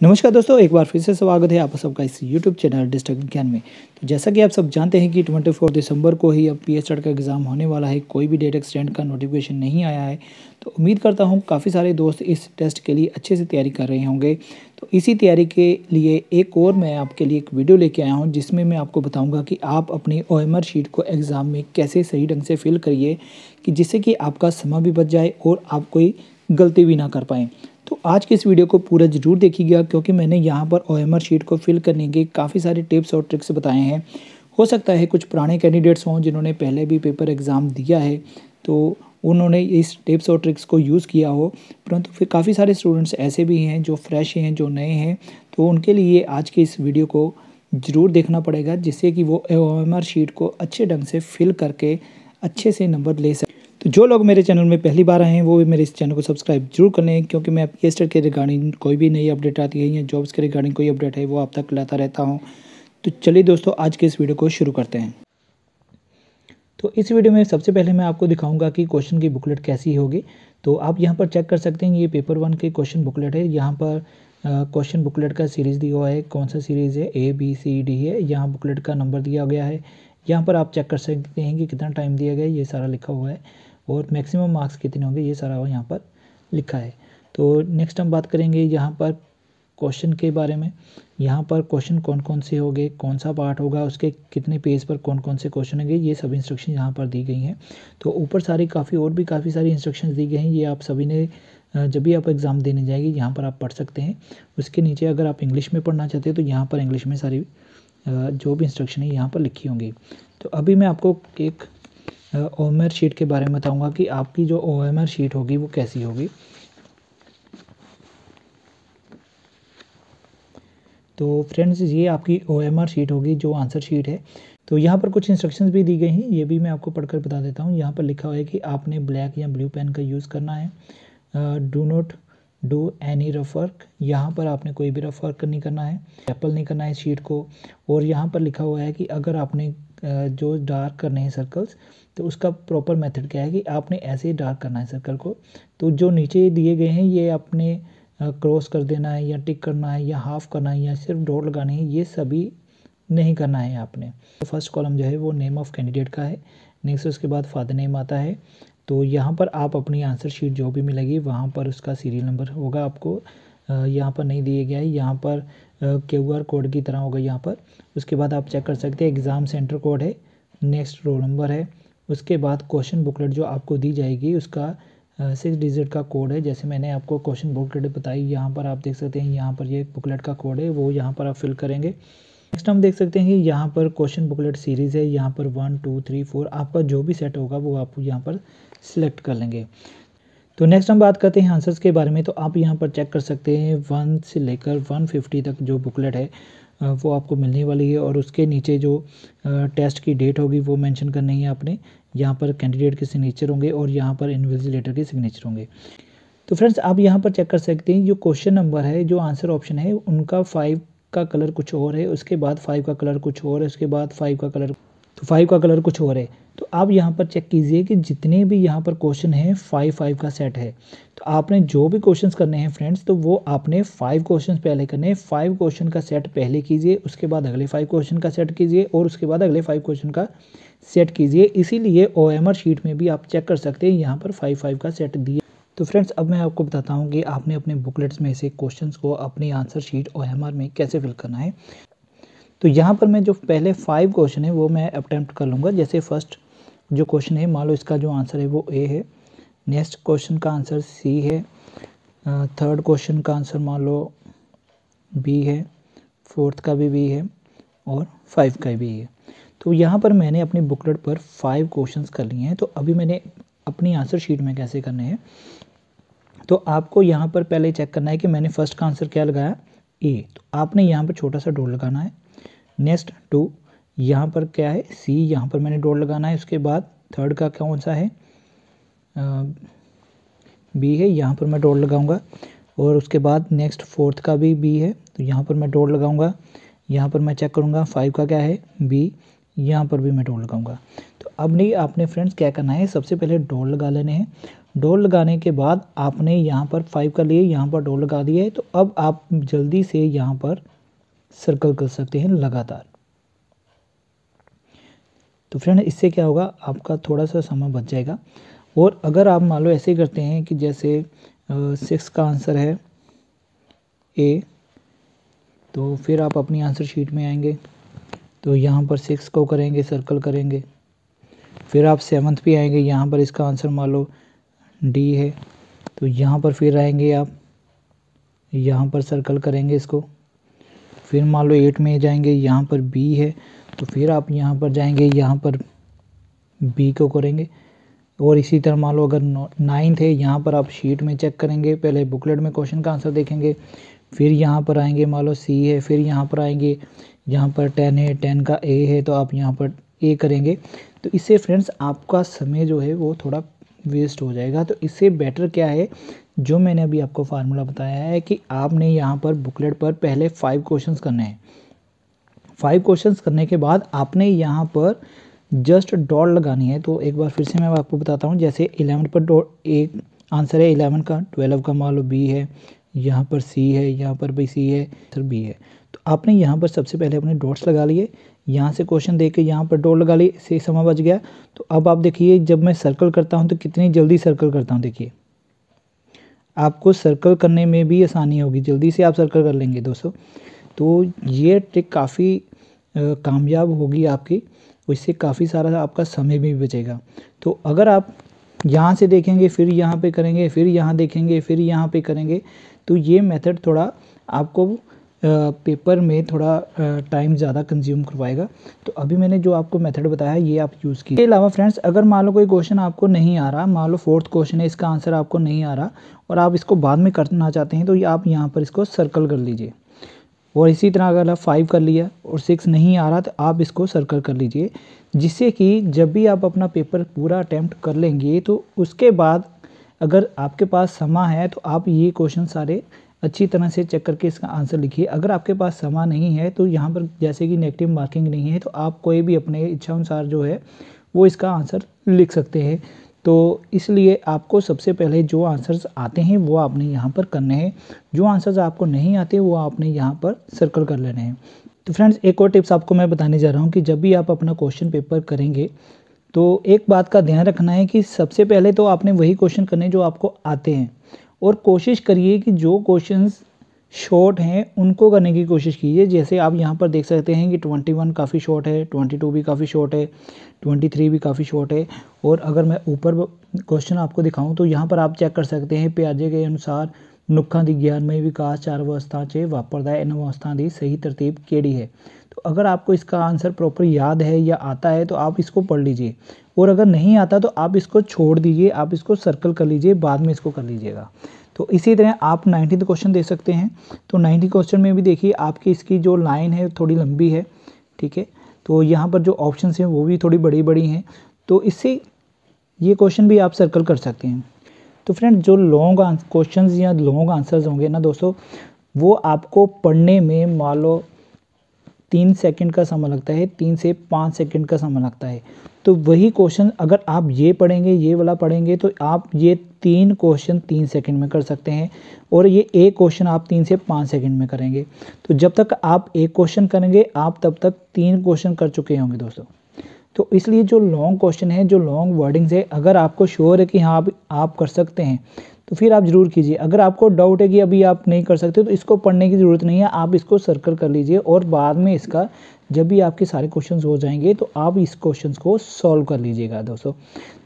नमस्कार दोस्तों, एक बार फिर से स्वागत है आप सबका इस यूट्यूब चैनल डिस्ट्रिक्ट ज्ञान में। तो जैसा कि आप सब जानते हैं कि 24 दिसंबर को ही अब पी एच का एग्ज़ाम होने वाला है, कोई भी डेट एक्सटेंड का नोटिफिकेशन नहीं आया है। तो उम्मीद करता हूँ काफ़ी सारे दोस्त इस टेस्ट के लिए अच्छे से तैयारी कर रहे होंगे। तो इसी तैयारी के लिए एक और मैं आपके लिए एक वीडियो लेके आया हूँ, जिसमें मैं आपको बताऊँगा कि आप अपनी ओ शीट को एग्ज़ाम में कैसे सही ढंग से फिल करिए, कि जिससे कि आपका समय भी बच जाए और आप कोई गलती भी ना कर पाएँ। आज के इस वीडियो को पूरा ज़रूर देखिएगा, क्योंकि मैंने यहाँ पर ओ शीट को फिल करने के काफ़ी सारे टिप्स और ट्रिक्स बताए हैं। हो सकता है कुछ पुराने कैंडिडेट्स हों जिन्होंने पहले भी पेपर एग्ज़ाम दिया है तो उन्होंने इस टिप्स और ट्रिक्स को यूज़ किया हो। परंतु फिर काफ़ी सारे स्टूडेंट्स ऐसे भी हैं जो फ्रेश हैं, जो नए हैं तो उनके लिए आज के इस वीडियो को ज़रूर देखना पड़ेगा, जिससे कि वो ओएमआर शीट को अच्छे ढंग से फिल करके अच्छे से नंबर ले सकें। तो जो लोग मेरे चैनल में पहली बार आए हैं, वो भी मेरे इस चैनल को सब्सक्राइब ज़रूर कर क्योंकि मैं पी के रिगार्डिंग कोई भी नई अपडेट आती है या जॉब्स के रिगार्डिंग कोई अपडेट है, वो आप तक लाता रहता हूँ। तो चलिए दोस्तों, आज के इस वीडियो को शुरू करते हैं। तो इस वीडियो में सबसे पहले मैं आपको दिखाऊँगा कि क्वेश्चन की बुकलेट कैसी होगी। तो आप यहाँ पर चेक कर सकते हैं, ये पेपर वन के क्वेश्चन बुकलेट है। यहाँ पर क्वेश्चन बुकलेट का सीरीज़ दिया हुआ है, कौन सा सीरीज़ है? ए बी सी डी है। यहाँ बुकलेट का नंबर दिया गया है। यहाँ पर आप चेक कर सकते हैं कि कितना टाइम दिया गया है, ये सारा लिखा हुआ है। और मैक्सिमम मार्क्स कितने होंगे, ये सारा यहाँ पर लिखा है। तो नेक्स्ट हम बात करेंगे यहाँ पर क्वेश्चन के बारे में। यहाँ पर क्वेश्चन कौन कौन से होंगे कौन सा पार्ट होगा, उसके कितने पेज पर कौन कौन से क्वेश्चन होंगे, ये सब इंस्ट्रक्शन यहाँ पर दी गई हैं। तो ऊपर सारी काफ़ी और भी काफ़ी सारी इंस्ट्रक्शंस दी गई हैं, ये आप सभी ने जब भी आप एग्ज़ाम देने जाएँगे, यहाँ पर आप पढ़ सकते हैं। उसके नीचे अगर आप इंग्लिश में पढ़ना चाहते हैं तो यहाँ पर इंग्लिश में सारी जो भी इंस्ट्रक्शन है, यहाँ पर लिखी होंगी। तो अभी मैं आपको एक ओ शीट के बारे में बताऊँगा कि आपकी जो ओ एम आर शीट होगी वो कैसी होगी। तो फ्रेंड्स ये आपकी ओ एम आर शीट होगी जो आंसर शीट है। तो यहाँ पर कुछ इंस्ट्रक्शंस भी दी गई हैं, ये भी मैं आपको पढ़कर बता देता हूँ। यहाँ पर लिखा हुआ है कि आपने ब्लैक या ब्लू पेन का यूज़ करना है। Do not do any rough work यहाँ पर आपने कोई भी रफ वर्क नहीं करना है एप्पल नहीं करना है शीट को। और यहाँ पर लिखा हुआ है कि अगर आपने जो डार्क करने हैं सर्कल्स तो उसका प्रॉपर मेथड क्या है कि आपने ऐसे ही डार्क करना है सर्कल को। तो जो नीचे दिए गए हैं, ये आपने क्रॉस कर देना है या टिक करना है या हाफ़ करना है या सिर्फ़ डॉट लगानी है, ये सभी नहीं करना है आपने। तो फ़र्स्ट कॉलम जो है वो नेम ऑफ़ कैंडिडेट का है। नेक्स्ट उसके बाद फादर नेम आता है। तो यहाँ पर आप अपनी आंसर शीट जो भी मिलेगी, वहाँ पर उसका सीरियल नंबर होगा आपको। यहाँ पर नहीं दिए गया है। यहाँ पर क्यू आर कोड की तरह होगा यहाँ पर। उसके बाद आप चेक कर सकते हैं एग्ज़ाम सेंटर कोड है। नेक्स्ट रोल नंबर है। उसके बाद क्वेश्चन बुकलेट जो आपको दी जाएगी, उसका सिक्स डिजिट का कोड है, जैसे मैंने आपको क्वेश्चन बुकलेट बताई, यहाँ पर आप देख सकते हैं, यहाँ पर ये बुकलेट का कोड है, वो यहाँ पर आप फिल करेंगे। नेक्स्ट हम देख सकते हैं कि यहाँ पर क्वेश्चन बुकलेट सीरीज़ है, यहाँ पर वन टू थ्री फोर आपका जो भी सेट होगा, वो आप यहाँ पर सिलेक्ट कर लेंगे। तो नेक्स्ट हम बात करते हैं आंसर्स के बारे में तो आप यहाँ पर चेक कर सकते हैं वन से लेकर वन फिफ्टी तक जो बुकलेट है वो आपको मिलने वाली है और उसके नीचे जो टेस्ट की डेट होगी वो मेंशन करनी है आपने। यहाँ पर कैंडिडेट के सिग्नेचर होंगे और यहाँ पर इन्विजिलेटर के सिग्नेचर होंगे। तो फ्रेंड्स आप यहाँ पर चेक कर सकते हैं जो क्वेश्चन नंबर है, जो आंसर ऑप्शन है, उनका फाइव का कलर कुछ और है, उसके बाद फाइव का कलर कुछ और है, उसके बाद फाइव का कलर तो फाइव का कलर कुछ और है। तो आप यहाँ पर चेक कीजिए कि जितने भी यहाँ पर क्वेश्चन हैं फाइव फाइव का सेट है। तो आपने जो भी क्वेश्चंस करने हैं फ्रेंड्स तो वो आपने फाइव क्वेश्चंस पहले करने हैं। फाइव क्वेश्चन का सेट पहले कीजिए, उसके बाद अगले फाइव क्वेश्चन का सेट कीजिए और उसके बाद अगले फाइव क्वेश्चन का सेट कीजिए। इसीलिए ओएमआर शीट में भी आप चेक कर सकते हैं, यहाँ पर फाइव फाइव का सेट दिए तो फ्रेंड्स अब मैं आपको बताता हूँ कि आपने अपने बुकलेट्स में से क्वेश्चंस को अपनी आंसर शीट ओएमआर में कैसे फिल करना है। तो यहाँ पर मैं जो पहले फाइव क्वेश्चन है, वो मैं अटैम्प्ट कर लूँगा। जैसे फ़र्स्ट जो क्वेश्चन है, मान लो इसका जो आंसर है, वो ए है। नेक्स्ट क्वेश्चन का आंसर सी है। थर्ड क्वेश्चन का आंसर मान लो बी है। फोर्थ का भी बी है और फाइव का भी है। तो यहाँ पर मैंने अपनी बुकलेट पर फाइव क्वेश्चंस कर लिए हैं। तो अभी मैंने अपनी आंसर शीट में कैसे करने हैं? तो आपको यहाँ पर पहले चेक करना है कि मैंने फ़र्स्ट का आंसर क्या लगाया? ए तो आपने यहाँ पर छोटा सा डोर लगाना है। नेक्स्ट टू, यहाँ पर क्या है? सी यहाँ पर मैंने डोर लगाना है, उसके बाद थर्ड का कौन सा है? बी है, यहाँ पर मैं डोर लगाऊँगा, और उसके बाद नेक्स्ट फोर्थ का भी बी है तो यहाँ पर मैं डोर लगाऊँगा, यहाँ पर मैं चेक करूँगा फाइव का क्या है? बी यहाँ पर भी मैं डोर लगाऊँगा। तो अब नहीं, आपने फ्रेंड्स क्या करना है? सबसे पहले डोर लगा लेने हैं। डॉट लगाने के बाद आपने यहाँ पर फाइव का लिए, यहाँ पर डॉट लगा दिया है तो अब आप जल्दी से यहाँ पर सर्कल कर सकते हैं लगातार। तो फ्रेंड इससे क्या होगा? आपका थोड़ा सा समय बच जाएगा। और अगर आप मान लो ऐसे करते हैं कि जैसे सिक्स का आंसर है ए तो फिर आप अपनी आंसर शीट में आएँगे। तो यहाँ पर सिक्स को करेंगे सर्कल करेंगे। फिर आप सेवन्थ पे आएँगे, यहाँ पर इसका आंसर मान लो डी है। तो यहाँ पर फिर आएँगे आप, यहाँ पर सर्कल करेंगे इसको। फिर मान लो एट में जाएँगे, यहाँ पर बी है तो फिर आप यहाँ पर जाएँगे, यहाँ पर बी को करेंगे। और इसी तरह मान लो अगर नाइन्थ है, यहाँ पर आप शीट में चेक करेंगे, पहले बुकलेट में क्वेश्चन का आंसर देखेंगे, फिर यहाँ पर आएँगे, मान लो सी है, फिर यहाँ पर आएँगे, यहाँ पर टेन है टेन का ए है तो आप यहाँ पर ए करेंगे। तो इससे फ्रेंड्स आपका समय जो है, वो थोड़ा वेस्ट हो जाएगा। तो इससे बेटर क्या है जो मैंने अभी आपको फार्मूला बताया है कि आपने यहाँ पर बुकलेट पर पहले फाइव क्वेश्चंस करने हैं। फाइव क्वेश्चंस करने के बाद आपने यहाँ पर जस्ट डॉट लगानी है। तो एक बार फिर से मैं आपको बताता हूँ, जैसे इलेवन पर डॉट एक आंसर है इलेवन का ट्वेल्व का मान लो बी है, यहाँ पर सी है, यहाँ पर भी सी है सर बी है। तो आपने यहाँ पर सबसे पहले अपने डॉट्स लगा लिए, यहाँ से क्वेश्चन दे के यहाँ पर डॉट लगा लिए, से समय बच गया। तो अब आप देखिए, जब मैं सर्कल करता हूँ तो कितनी जल्दी सर्कल करता हूँ, देखिए। आपको सर्कल करने में भी आसानी होगी। जल्दी से आप सर्कल कर लेंगे दोस्तों। तो ये ट्रिक काफ़ी कामयाब होगी आपकी। इससे काफ़ी सारा आपका समय भी बचेगा। तो अगर आप यहाँ से देखेंगे, फिर यहाँ पे करेंगे, फिर यहाँ देखेंगे, फिर यहाँ पे करेंगे तो ये मेथड थोड़ा आपको पेपर में थोड़ा टाइम ज़्यादा कंज्यूम करवाएगा। तो अभी मैंने जो आपको मेथड बताया, ये आप यूज़ कीजिए। इसके अलावा फ्रेंड्स अगर मान लो कोई क्वेश्चन आपको नहीं आ रहा, मान लो फोर्थ क्वेश्चन है, इसका आंसर आपको नहीं आ रहा, और आप इसको बाद में करना चाहते हैं तो ये आप यहाँ पर इसको सर्कल कर लीजिए। और इसी तरह अगर आप फाइव कर लिया और सिक्स नहीं आ रहा तो आप इसको सर्कल कर लीजिए, जिससे कि जब भी आप अपना पेपर पूरा अटैम्प्ट कर लेंगे तो उसके बाद अगर आपके पास समा है तो आप ये क्वेश्चन सारे अच्छी तरह से चेक करके इसका आंसर लिखिए। अगर आपके पास समय नहीं है तो यहाँ पर जैसे कि नेगेटिव मार्किंग नहीं है तो आप कोई भी अपने इच्छा अनुसार जो है, वो इसका आंसर लिख सकते हैं। तो इसलिए आपको सबसे पहले जो आंसर्स आते हैं, वो आपने यहाँ पर करने हैं। जो आंसर्स आपको नहीं आते, वो आपने यहाँ पर सर्कल कर लेने हैं। तो फ्रेंड्स एक और टिप्स आपको मैं बताने जा रहा हूँ कि जब भी आप अपना क्वेश्चन पेपर करेंगे तो एक बात का ध्यान रखना है कि सबसे पहले तो आपने वही क्वेश्चन करने जो आपको आते हैं। और कोशिश करिए कि जो क्वेश्चंस शॉर्ट हैं उनको करने की कोशिश कीजिए जैसे आप यहाँ पर देख सकते हैं कि 21 काफ़ी शॉर्ट है 22 भी काफ़ी शॉर्ट है 23 भी काफ़ी शॉर्ट है और अगर मैं ऊपर क्वेश्चन आपको दिखाऊं तो यहाँ पर आप चेक कर सकते हैं प्याजे के अनुसार नुखा की ਗਿਆਨਮਈ विकास चार अवस्था चे वापरदा इन अवस्था की सही तरतीब केड़ी है तो अगर आपको इसका आंसर प्रॉपर याद है या आता है तो आप इसको पढ़ लीजिए। और अगर नहीं आता तो आप इसको छोड़ दीजिए, आप इसको सर्कल कर लीजिए, बाद में इसको कर लीजिएगा। तो इसी तरह आप नाइन्टीन क्वेश्चन दे सकते हैं। तो नाइन्टी क्वेश्चन में भी देखिए, आपकी इसकी जो लाइन है, थोड़ी लंबी है, ठीक है? तो यहाँ पर जो ऑप्शन हैं, वो भी थोड़ी बड़ी बड़ी हैं। तो इससे ये क्वेश्चन भी आप सर्कल कर सकते हैं। तो फ्रेंड जो लॉन्ग क्वेश्चन या लॉन्ग आंसर्स होंगे ना दोस्तों, वो आपको पढ़ने में, मान लो तीन सेकंड का समय लगता है तीन से पाँच सेकंड का समय लगता है। तो वही क्वेश्चन अगर आप ये पढ़ेंगे ये वाला पढ़ेंगे तो आप ये तीन क्वेश्चन तीन सेकंड में कर सकते हैं और ये एक क्वेश्चन आप तीन से पाँच सेकंड में करेंगे। तो जब तक आप एक क्वेश्चन करेंगे आप तब तक तीन क्वेश्चन कर चुके होंगे दोस्तों। तो इसलिए जो लॉन्ग क्वेश्चन है जो लॉन्ग वर्डिंग्स है अगर आपको श्योर है कि हाँ आप, आप कर सकते हैं तो फिर आप ज़रूर कीजिए। अगर आपको डाउट है कि अभी आप नहीं कर सकते तो इसको पढ़ने की ज़रूरत नहीं है। आप इसको सर्कल कर लीजिए और बाद में इसका जब भी आपके सारे क्वेश्चंस हो जाएँगे तो आप इस क्वेश्चंस को सॉल्व कर लीजिएगा दोस्तों।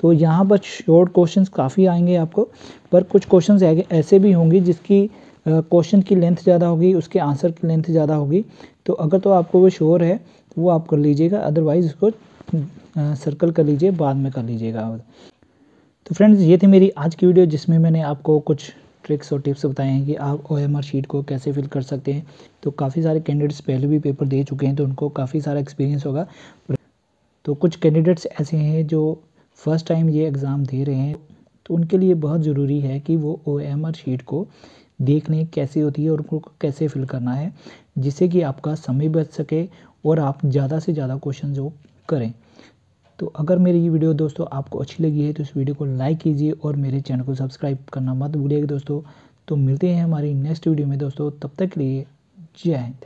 तो यहाँ पर शॉर्ट क्वेश्चंस काफ़ी आएँगे आपको, पर कुछ क्वेश्चंस ऐसे भी होंगे जिसकी क्वेश्चन की लेंथ ज़्यादा होगी, उसके आंसर की लेंथ ज़्यादा होगी। तो अगर तो आपको वो श्योर है तो वो आप कर लीजिएगा अदरवाइज़ इसको सर्कल कर लीजिए, बाद में कर लीजिएगा। तो फ्रेंड्स ये थी मेरी आज की वीडियो जिसमें मैंने आपको कुछ ट्रिक्स और टिप्स बताए हैं कि आप ओएमआर शीट को कैसे फिल कर सकते हैं। तो काफ़ी सारे कैंडिडेट्स पहले भी पेपर दे चुके हैं तो उनको काफ़ी सारा एक्सपीरियंस होगा। तो कुछ कैंडिडेट्स ऐसे हैं जो फ़र्स्ट टाइम ये एग्ज़ाम दे रहे हैं। तो उनके लिए बहुत ज़रूरी है कि वो ओएमआर शीट को देख लें कैसे होती है और उनको कैसे फिल करना है, जिससे कि आपका समय बच सके और आप ज़्यादा से ज़्यादा क्वेश्चन जो करें। तो अगर मेरी ये वीडियो दोस्तों आपको अच्छी लगी है तो इस वीडियो को लाइक कीजिए और मेरे चैनल को सब्सक्राइब करना मत भूलिएगा दोस्तों। तो मिलते हैं हमारी नेक्स्ट वीडियो में दोस्तों, तब तक के लिए जय हिंद।